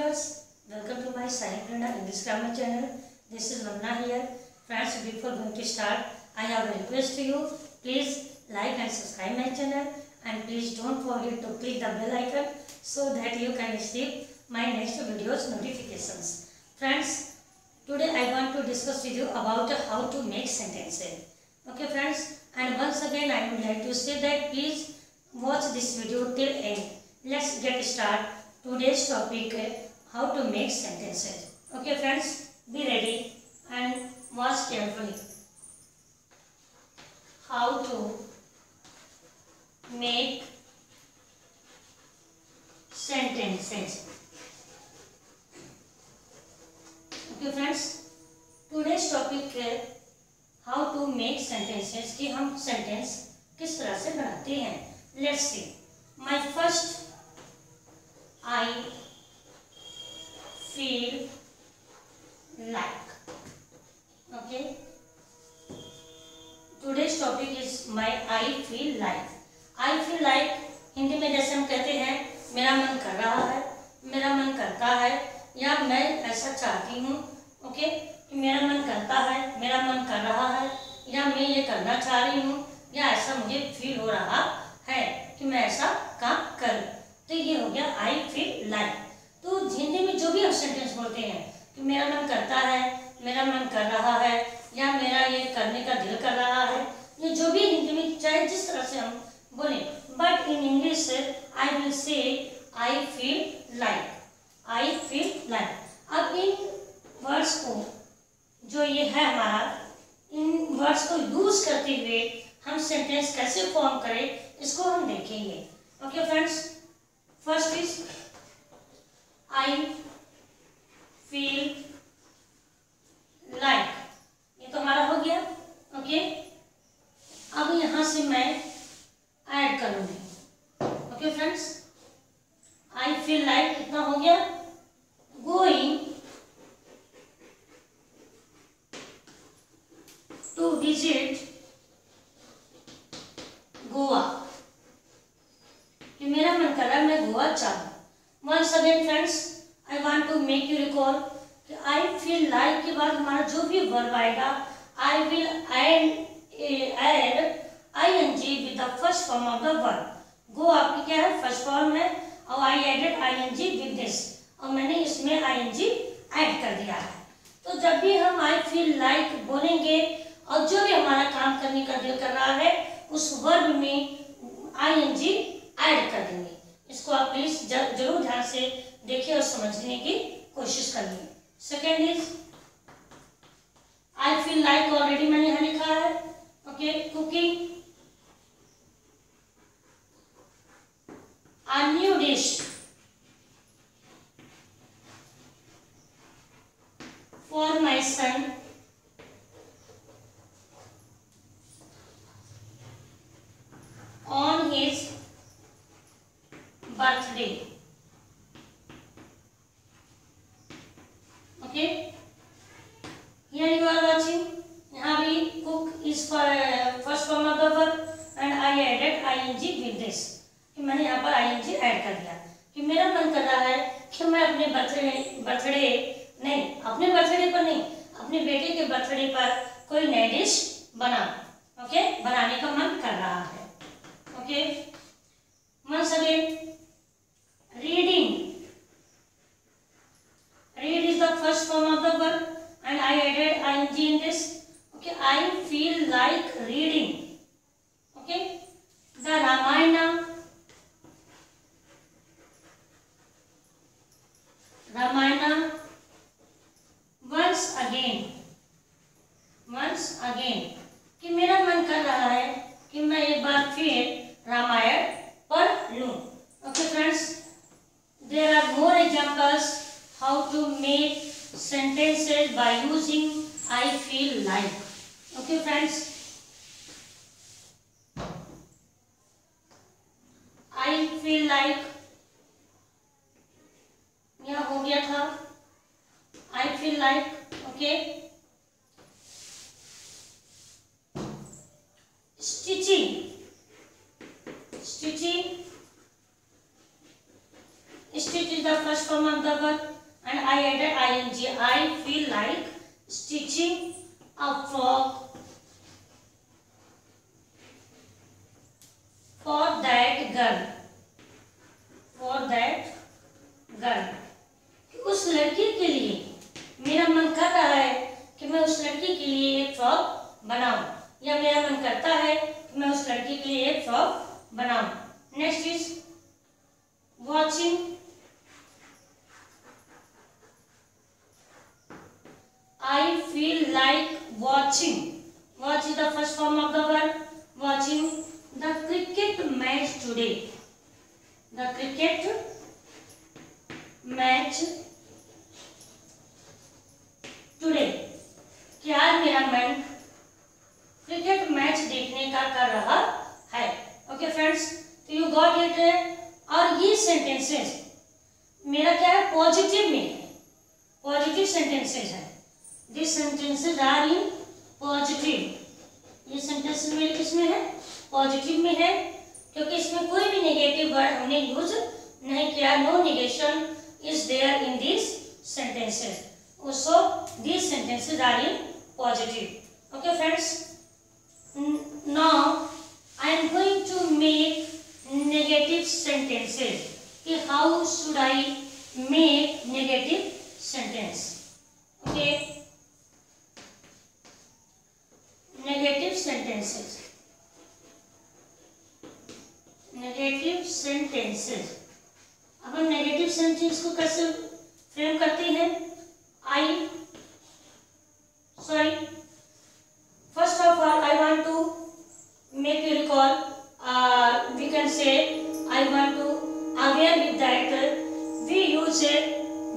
viewers, welcome to my Science Prana English Grammar channel. This is Vanna here. Friends, before going to start, I have a request to you. Please like and subscribe my channel and please don't forget to click the bell icon so that you can receive my next videos notifications. Friends, today I want to discuss with you about how to make sentences. Okay friends, and once again I would like to say that please watch this video till end. Let's get start. Today's topic how to make sentences. Okay friends, be ready and watch carefully. How to make sentences. Okay friends, today's topic है how to make sentences कि हम sentence किस तरह से बनाते हैं. Let's see. My first I feel like. Okay. Today's topic is my I feel like. I feel like Hindi में जैसे हम कहते हैं, मेरा मन कर रहा है, मेरा मन करता है, या मैं ऐसा चाहती हूँ ओके कि मेरा मन करता है, मेरा मन कर रहा है, या मैं ये करना चाह रही हूँ, या ऐसा मुझे फील हो रहा है कि मैं ऐसा काम करूँ तो ये हो गया आई फील लाइक तो हिंदी में जो भी हम सेंटेंस बोलते हैं, कि मेरा मन करता है, मेरा मन कर रहा है, या मेरा ये करने का दिल कर रहा है, ये जो भी हिंदी में चाहे जिस तरह से हम बोले but in English I will say I feel like I feel like अब इन वर्ड्स को, जो ये है हमारा, इन वर्ड्स को यूज़ करते हुए हम सेंटेंस कैसे फॉर्म करें, इसको हम देखेंगे। Okay friends first is I feel like ये तो हमारा हो गया ओके अब यहाँ से मैं ऐड करूँगी okay friends I feel like कितना हो गया? गोइंग टू विज़िट गोवा कि मेरा मन कर रहा है मैं गोवा चाहूँ once again friends I want to make you recall कि आई फील लाइक के बाद हमारा जो भी वर्ब आएगा add add I N G with the first form of the verb go आपकी क्या है? फ़र्स्ट फॉर्म है। और I N G with this और मैंने इसमें जी ऐड कर दिया है। तो जब भी हम आई फील लाइक बोलेंगे और जो भी हमारा काम करने का दिल कर रहा है, उस वर्ब में आई एन जी ऐड कर देंगे। इसको आप प्लीज़ ज़रूर ध्यान से देखिए और समझने की कोशिश करिए। Second is I feel like already मैंने यहाँ लिखा है। Okay cooking new dish. For my son on his birthday. Okay. Here you are watching. यहाँ भी cook is for uh, first form of the verb and I added ing with this. कि मैंने यहाँ पर आई एन ऐड कर दिया कि मेरा मन कर रहा है कि मैं अपने बर्थडे बर्थडे नहीं अपने बर्थडे पर नहीं अपने बेटे के बर्थडे पर कोई नई डिश बना ओके बनाने का मन कर रहा है ओके मन सभी reading read is the first form of the work and I added I G in this okay I feel like reading okay the Ramayana Ramayana दिया था। I feel like okay stitching stitching stitch is the first form of the work and I add I N G I feel like stitching frock for that girl for that The cricket match. Today. क्या मेरा मन? Cricket match देखने का कर रहा है। Okay friends तो you got it और ये सेंटेंसेस मेरा क्या है? पॉजिटिव में पॉजिटिव सेंटेंसेस है। This sentences are in positive ये सेंटेंस मेरे किसमें है? पॉजिटिव में है। क्योंकि इसमें कोई नेगेटिव वर्ड हमने यूज़ नहीं किया no negation is there in this sentences also this sentences are in positive okay friends now I am going to make negative sentences कि how should I make negative sentence okay negative sentences negative sentences अब हम negative sentence को कैसे frame करते हैं? I sorry first of all I want to make you recall we can say I want to aware with that we use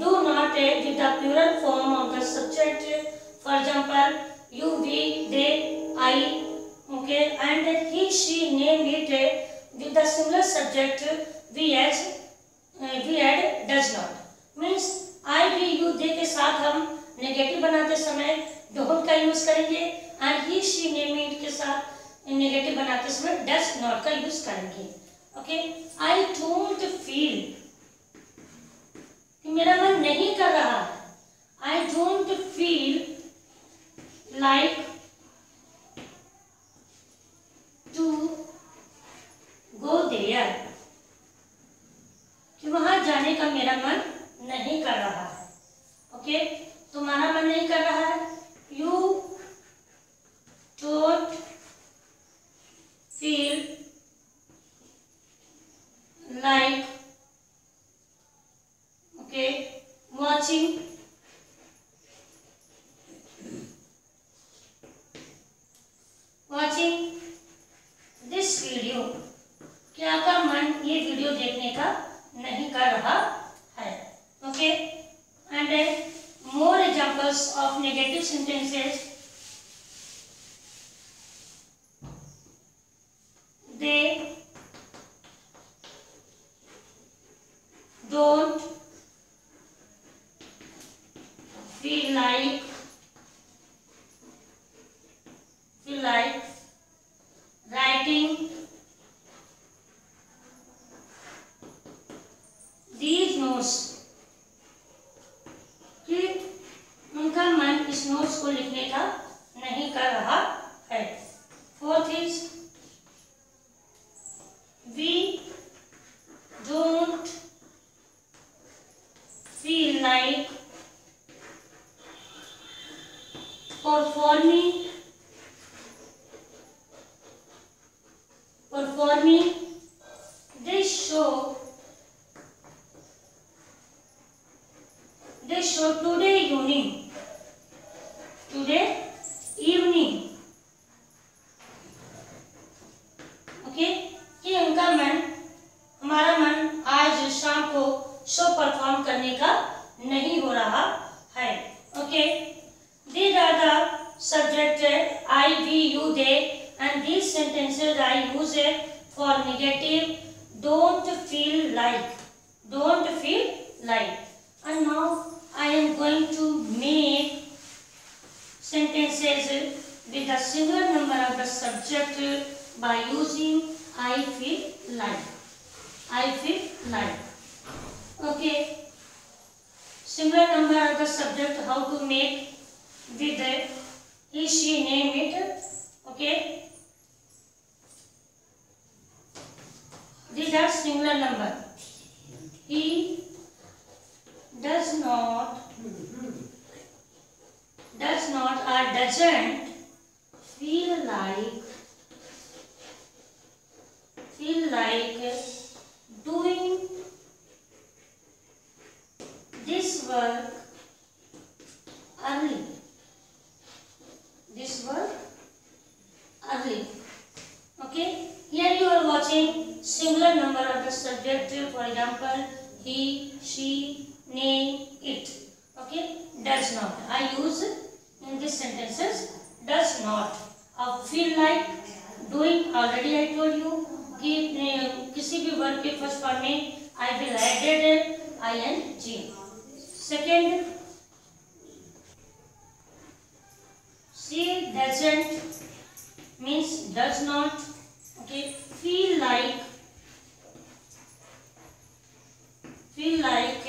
do not with the plural form of the subject for example you we they I okay and he she name it with the similar subject we as uh, we add does not. Means i we you they के साथ हम negative बनाते समय don't का use करेंगे and he she name it के साथ negative बनाते समय डज नॉट का यूज़ करेंगे. ओके आई डोंट फील मेरा मन नहीं कर रहा. I don't feel like to Cô, 样 performing. Performing subject I, we, you, they. And these sentences I use it for negative don't feel like don't feel like. And now I am going to make sentences with a single number of the subject by using I feel like I feel like. Okay. Singular number of the subject how to make with he, she, name it. Okay. These are singular number. He does not does not or doesn't feel like feel like doing this work first for me, I will add it in ing. Second, she doesn't means does not okay feel like feel like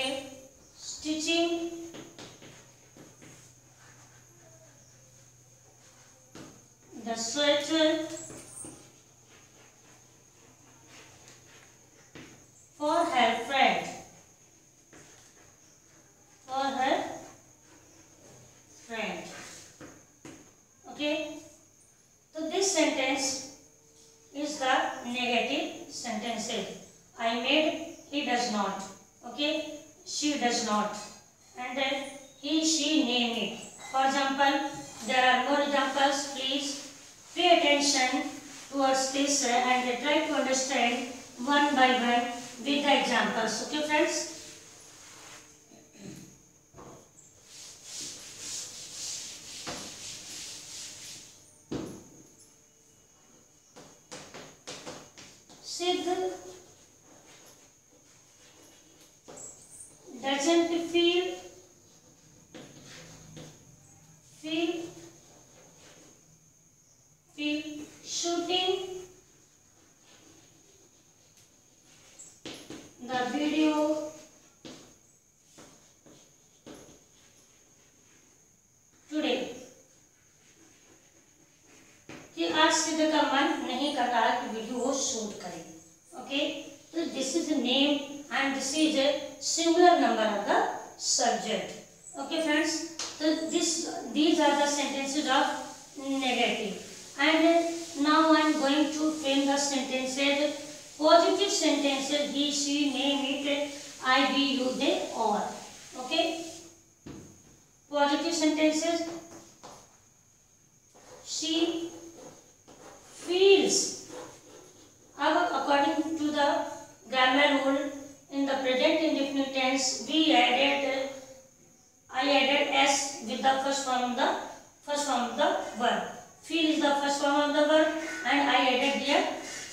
stitching the sweater and try to understand one by one with the examples. Okay, friends? Sid doesn't feel feel feel shooting कि आज सिद्ध का मन नहीं कर रहा कि video वो शूट करे। ओके तो this is name and this is singular number of the subject okay friends तो this these are the sentences of negative and now I am going to frame the sentences Positive sentences he, she, name it, I, we, you, they, all. Okay. Positive sentences. She feels. according to the grammar rule in the present indefinite tense we added I added s with the first form of the first form of the verb. Feel is the first form of the verb and I added here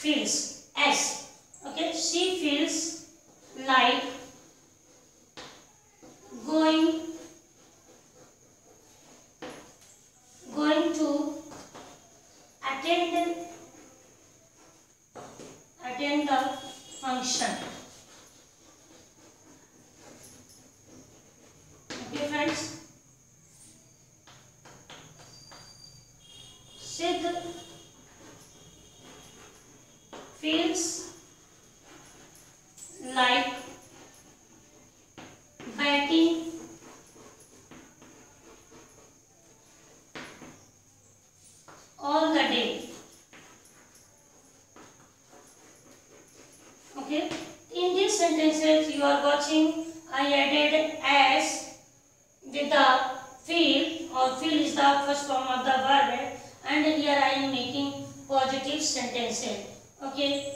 feels s okay she feels like going going to attend attend the function okay friends Sid feels like batting all the day. Okay. In these sentences you are watching, I added as with the feel or feel is the first form of the verb and here I am making positive sentences. Okay.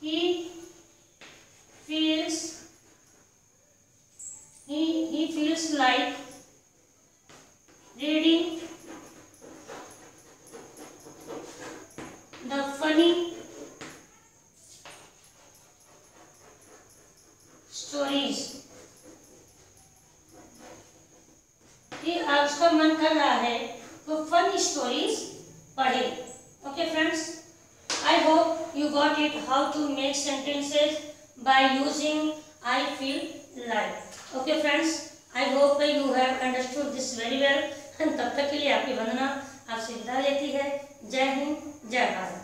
he feels he he feels like reading the funny stories कि आपका मन कर रहा है तो fun stories पढ़े okay friends I hope you got it how to make sentences by using I feel like. Okay friends, I hope you have understood this very well. तब तक के लिए आपकी वंदना आपसे विदा लेती है जय हिंद जय भारत